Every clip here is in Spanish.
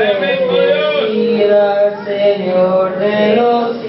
Al Señor de los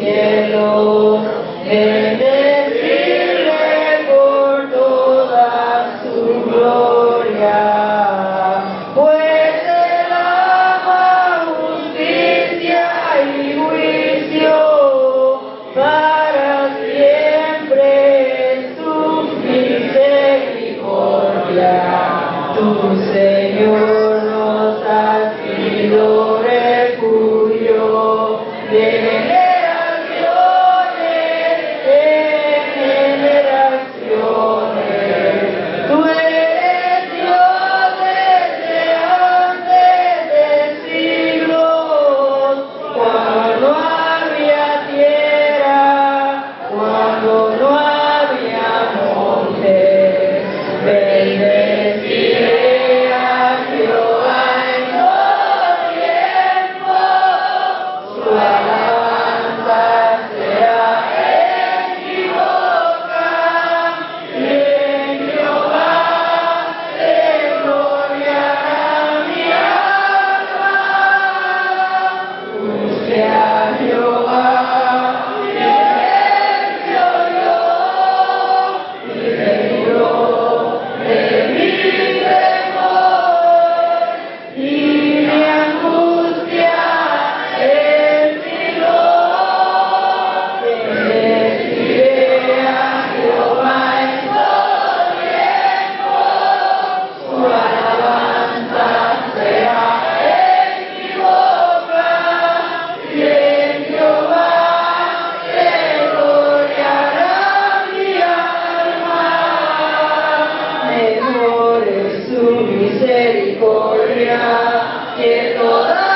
Mira que toda